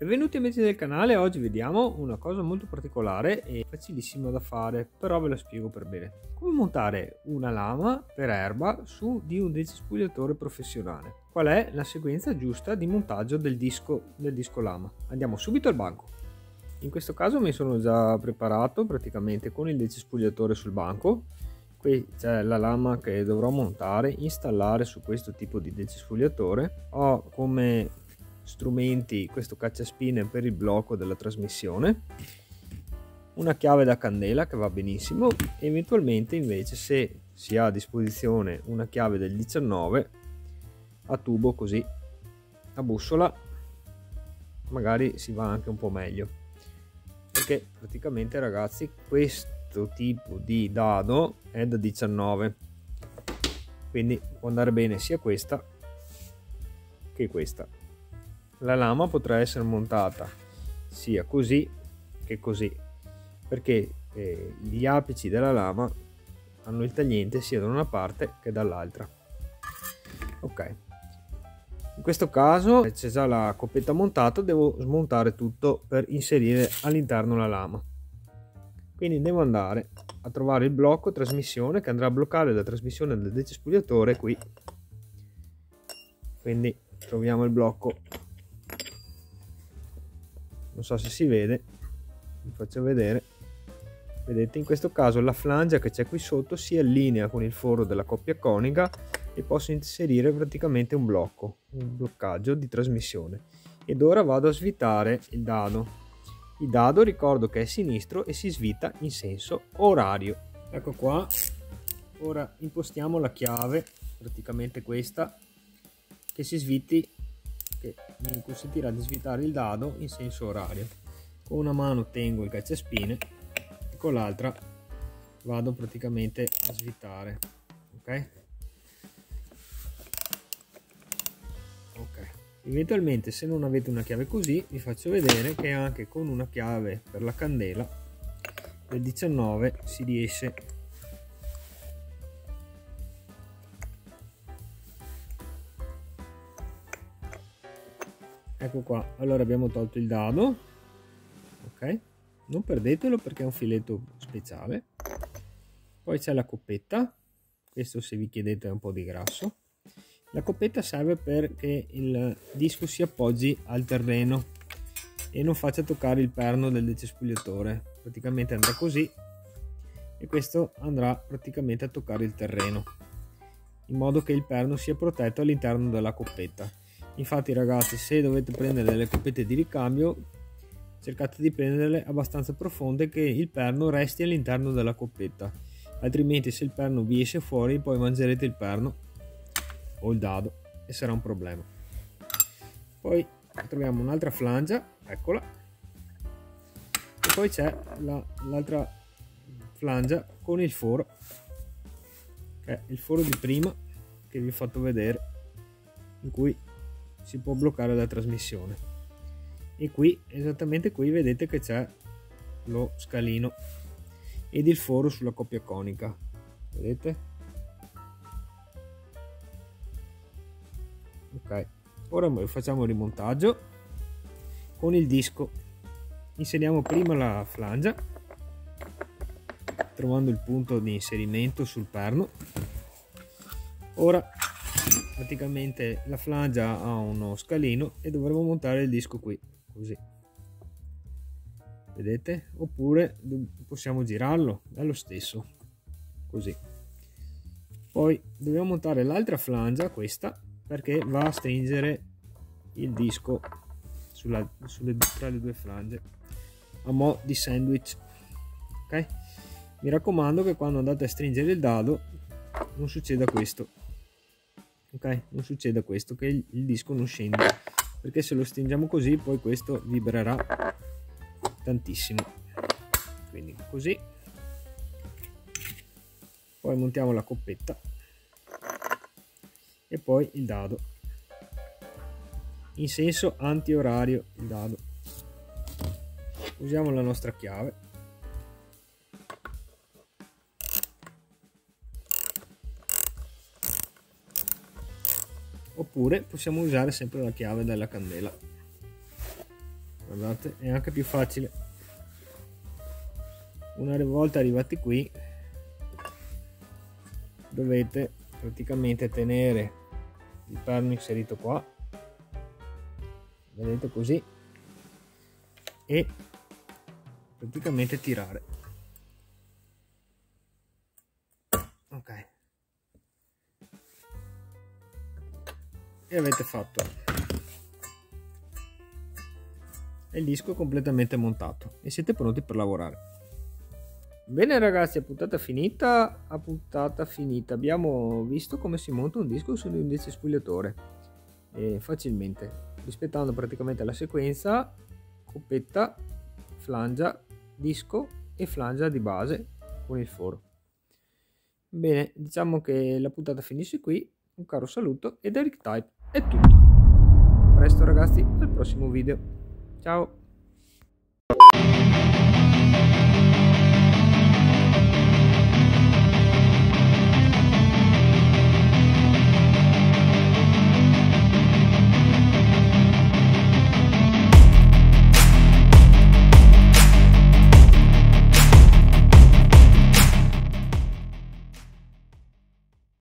Benvenuti amici del canale, oggi vediamo una cosa molto particolare e facilissima da fare, però ve la spiego per bene. Come montare una lama per erba su di un decespugliatore professionale. Qual è la sequenza giusta di montaggio del disco, del disco lama? Andiamo subito al banco. In questo caso mi sono già preparato praticamente con il decespugliatore sul banco. Qui c'è la lama che dovrò montare, installare su questo tipo di decespugliatore. Ho come strumenti questo cacciaspine per il blocco della trasmissione una chiave da candela che va benissimo eventualmente invece se si ha a disposizione una chiave del 19 a tubo così a bussola magari si va anche un po' meglio. Perché praticamente ragazzi questo tipo di dado è da 19 quindi può andare bene sia questa che questa la lama potrà essere montata sia così che così perché eh, gli apici della lama hanno il tagliente sia da una parte che dall'altra. Ok. In questo caso c'è già la coppetta montata devo smontare tutto per inserire all'interno la lama. Quindi devo andare a trovare il blocco trasmissione che andrà a bloccare la trasmissione del decespugliatore qui. Quindi troviamo il blocco non so se si vede vi faccio vedere. Vedete in questo caso la flangia che c'è qui sotto si allinea con il foro della coppia conica e posso inserire praticamente un blocco un bloccaggio di trasmissione. Ed ora vado a svitare il dado. Il dado ricordo che è sinistro e si svita in senso orario. Ecco qua. Ora impostiamo la chiave praticamente questa che si sviti che mi consentirà di svitare il dado in senso orario. Con una mano tengo il cacciaspine e con l'altra vado praticamente a svitare. Ok? Ok. Eventualmente se non avete una chiave così vi faccio vedere che anche con una chiave per la candela del 19 si riesce ecco qua. Allora abbiamo tolto il dado. Ok. Non perdetelo perché è un filetto speciale. Poi c'è la coppetta. Questo se vi chiedete è un po' di grasso. La coppetta serve perché il disco si appoggi al terreno e non faccia toccare il perno del decespugliatore praticamente andrà così e questo andrà praticamente a toccare il terreno in modo che il perno sia protetto all'interno della coppetta infatti ragazzi se dovete prendere delle coppette di ricambio cercate di prenderle abbastanza profonde che il perno resti all'interno della coppetta. Altrimenti se il perno vi esce fuori poi mangerete il perno o il dado e sarà un problema. Poi troviamo un'altra flangia eccola. E poi c'è l'altra la, flangia con il foro che è il foro di prima che vi ho fatto vedere in cui si può bloccare la trasmissione. E qui esattamente qui vedete che c'è lo scalino ed il foro sulla coppia conica. Vedete? Ok ora facciamo il rimontaggio con il disco. Inseriamo prima la flangia trovando il punto di inserimento sul perno. Ora praticamente la flangia ha uno scalino e dovremo montare il disco qui così. Vedete? Oppure possiamo girarlo è lo stesso così. Poi dobbiamo montare l'altra flangia questa perché va a stringere il disco sulla, sulle, tra le due flange a mo' di sandwich ok? Mi raccomando che quando andate a stringere il dado non succeda questo ok non succeda questo che il, il disco non scende. Perché se lo stringiamo così poi questo vibrerà tantissimo. Quindi così. Poi montiamo la coppetta. E poi il dado. In senso anti-orario il dado. Usiamo la nostra chiave oppure possiamo usare sempre la chiave della candela. Guardate è anche più facile. Una volta arrivati qui dovete praticamente tenere il perno inserito qua. Vedete così? E praticamente tirare e avete fatto. E il disco completamente montato e siete pronti per lavorare. Bene ragazzi, a puntata finita, a puntata finita. Abbiamo visto come si monta un disco su un decespugliatore eh, facilmente, rispettando praticamente la sequenza coppetta, flangia, disco e flangia di base con il foro. Bene, diciamo che la puntata finisce qui, un caro saluto ed Eric Type è tutto. A presto ragazzi, al prossimo video. Ciao!